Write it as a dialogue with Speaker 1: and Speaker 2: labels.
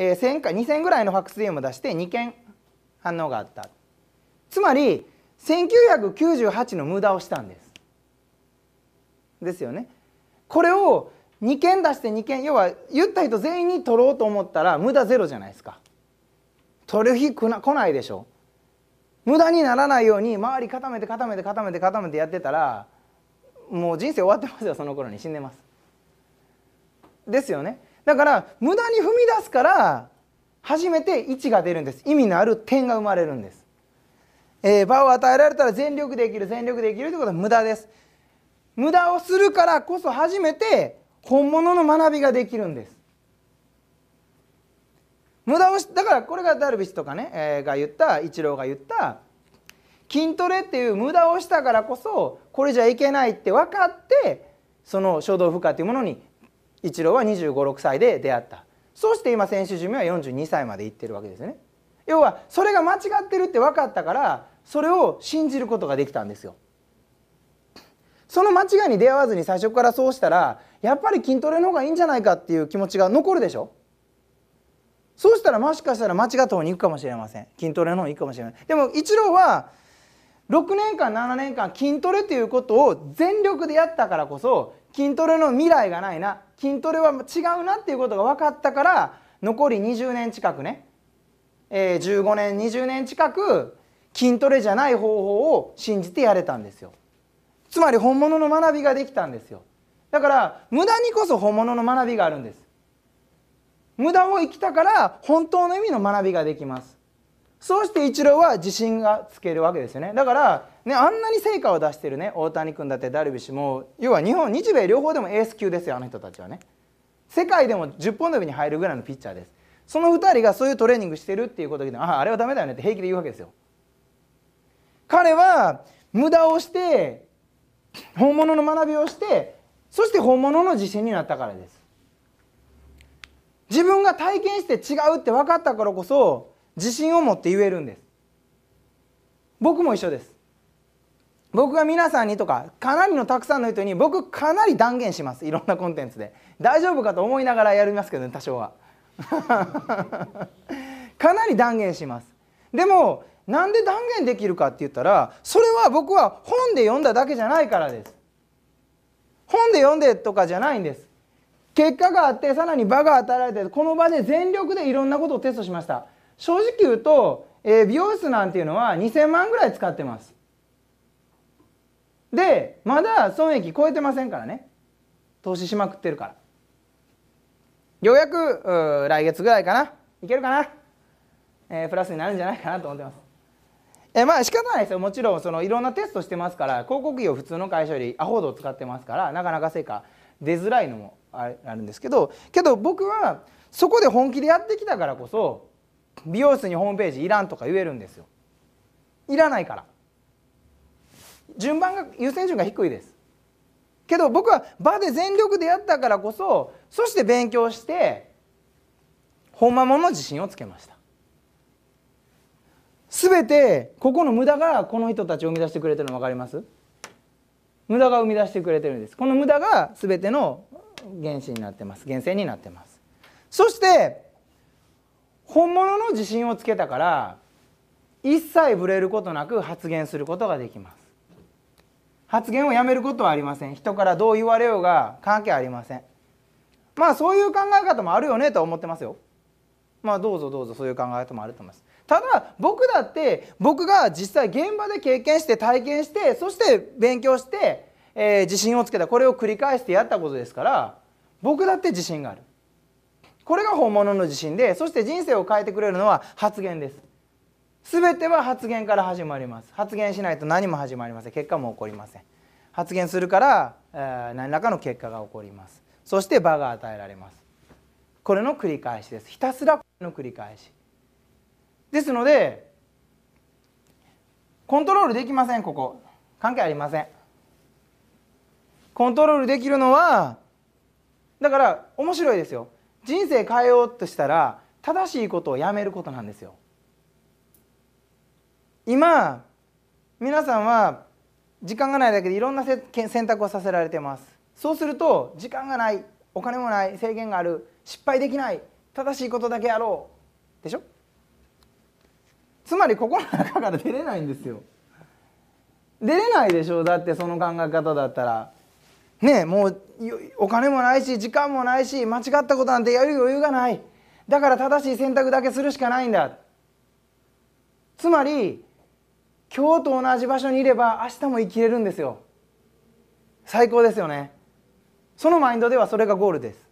Speaker 1: えー、1000か2000ぐらいのファックス DM を出して2件反応があった。つまり1998の無駄をしたんです。ですよね。これを2件出して2件要は言った人全員に取ろうと思ったら無駄ゼロじゃないですか。取る日来ないでしょ。無駄にならないように周り固めて固めて固めて固めてやってたらもう人生終わってますよその頃に。死んでます。ですよね。だから無駄に踏み出すから初めて1が出るんです。意味のある点が生まれるんです、えー、場を与えられたら全力できる全力できるということは無駄です。無駄をするからこそ初めて本物の学びができるんです。無駄をしだからこれがダルビッシュとかね、えー、が言ったイチローが言った筋トレっていう無駄をしたからこそこれじゃいけないって分かってその衝動負荷というものにイチローは2 5 6歳で出会った。そして今選手寿命は42歳までいってるわけですね。要はそれが間違ってるって分かったからそれを信じることができたんですよ。その間違いに出会わずに最初からそうしたらやっぱり筋トレの方がいいんじゃないかっていう気持ちが残るでしょ。そうしたらもしかしたら間違った方に行くかもしれません。筋トレの方に行くかもしれないでも一郎は6年間7年間筋トレっていうことを全力でやったからこそ筋トレの未来がないな筋トレは違うなっていうことが分かったから残り20年近くね、えー、15年20年近く筋トレじゃない方法を信じてやれたんですよ。つまり本物の学びができたんですよ。だから無駄にこそ本物の学びがあるんです。無駄を生きたから本当の意味の学びができます。そうしてイチローは自信がつけるわけですよね。だから、ね、あんなに成果を出してるね大谷君だってダルビッシュも要は日本日米両方でもエース級ですよあの人たちはね。世界でも10本指に入るぐらいのピッチャーです。その2人がそういうトレーニングしてるっていうことでああれはダメだよねって平気で言うわけですよ。彼は無駄をして本物の学びをしてそして本物の自信になったからです。自分が体験して違うって分かったからこそ自信を持って言えるんです。僕も一緒です。僕が皆さんにとかかなりのたくさんの人に僕かなり断言します。いろんなコンテンツで。大丈夫かと思いながらやりますけどね多少は。かなり断言します。でもなんで断言できるかって言ったらそれは僕は本で読んだだけじゃないからです。本で読んでとかじゃないんです。結果があってさらに場が与えられてこの場で全力でいろんなことをテストしました。正直言うと、えー、美容室なんていうのは2000万ぐらい使ってます。でまだ損益超えてませんからね。投資しまくってるから。ようやく来月ぐらいかな。いけるかな、えー、プラスになるんじゃないかなと思ってます。えまあ仕方ないですよ。もちろんそのいろんなテストしてますから広告費を普通の会社よりアホほど使ってますからなかなか成果出づらいのもあるんですけどけど僕はそこで本気でやってきたからこそ美容室にホームページいらんとか言えるんですよ。いらないから。順番が優先順が低いです。けど僕は場で全力でやったからこそそして勉強して本間もの自信をつけました。全てここの無駄がこの人たちを生み出してくれてるの分かります？無駄が生み出してくれてるんです。この無駄が全ての原子になってます。源泉になってます。そして本物の自信をつけたから一切ぶれることなく発言することができます。発言をやめることはありません。人からどう言われようが関係ありません。まあそういう考え方もあるよねと思ってますよ。まあどうぞどうぞそういう考え方もあると思います。ただ僕だって僕が実際現場で経験して体験してそして勉強して、えー、自信をつけたこれを繰り返してやったことですから僕だって自信がある。これが本物の自信でそして人生を変えてくれるのは発言です。全ては発言から始まります。発言しないと何も始まりません。結果も起こりません。発言するから、えー、何らかの結果が起こります。そして場が与えられます。これの繰り返しです。ひたすらこれの繰り返し。ですのでコントロールできませんここ。関係ありません。コントロールできるのはだから面白いですよ。人生変えようとしたら正しいことをやめることなんですよ。今皆さんは時間がないだけでいろんな選択をさせられてます。そうすると時間がないお金もない制限がある失敗できない正しいことだけやろうでしょ？つまりここの中から出れないんですよ。出れないでしょ？だってその考え方だったら。ねもうお金もないし時間もないし間違ったことなんてやる余裕がない。だから正しい選択だけするしかないんだ。つまり今日と同じ場所にいれば明日も生きれるんですよ。最高ですよね。そのマインドではそれがゴールです。